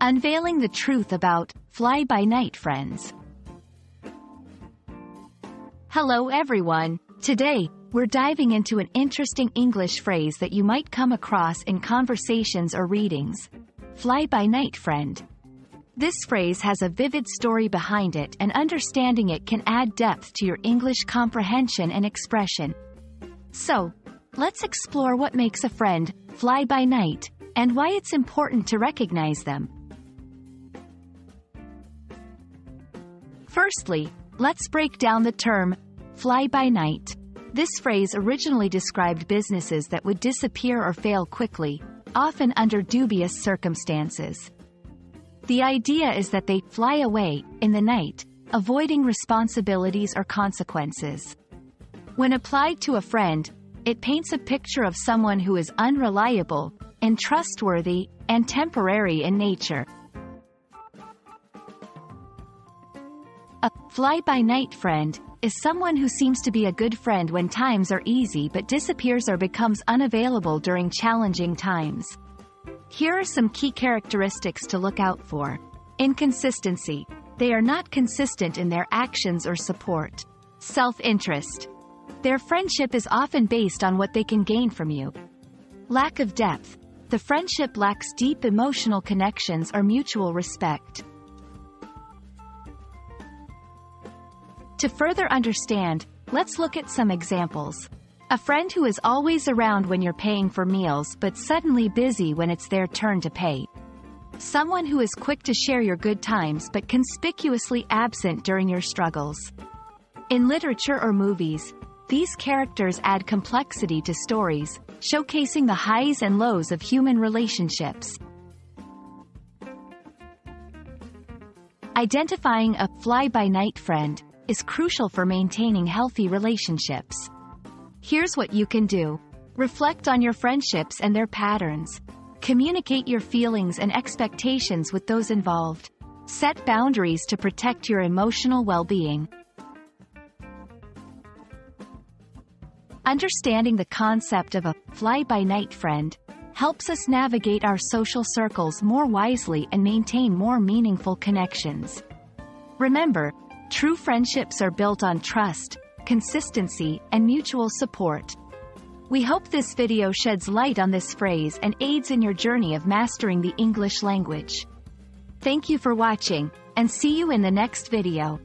Unveiling the truth about fly-by-night friends. Hello everyone. Today, we're diving into an interesting English phrase that you might come across in conversations or readings. Fly-by-night friend. This phrase has a vivid story behind it and understanding it can add depth to your English comprehension and expression. So, let's explore what makes a friend fly by night and why it's important to recognize them. Firstly, let's break down the term fly by night. This phrase originally described businesses that would disappear or fail quickly, often under dubious circumstances. The idea is that they fly away, in the night, avoiding responsibilities or consequences. When applied to a friend, it paints a picture of someone who is unreliable, untrustworthy, and temporary in nature. A fly-by-night friend is someone who seems to be a good friend when times are easy but disappears or becomes unavailable during challenging times. Here are some key characteristics to look out for. Inconsistency. They are not consistent in their actions or support. Self-interest. Their friendship is often based on what they can gain from you. Lack of depth. The friendship lacks deep emotional connections or mutual respect. To further understand, let's look at some examples. A friend who is always around when you're paying for meals but suddenly busy when it's their turn to pay. Someone who is quick to share your good times but conspicuously absent during your struggles. In literature or movies, these characters add complexity to stories, showcasing the highs and lows of human relationships. Identifying a fly-by-night friend is crucial for maintaining healthy relationships. Here's what you can do. Reflect on your friendships and their patterns. Communicate your feelings and expectations with those involved. Set boundaries to protect your emotional well-being. Understanding the concept of a fly-by-night friend helps us navigate our social circles more wisely and maintain more meaningful connections. Remember, true friendships are built on trust, consistency, and mutual support. We hope this video sheds light on this phrase and aids in your journey of mastering the English language. Thank you for watching, and see you in the next video.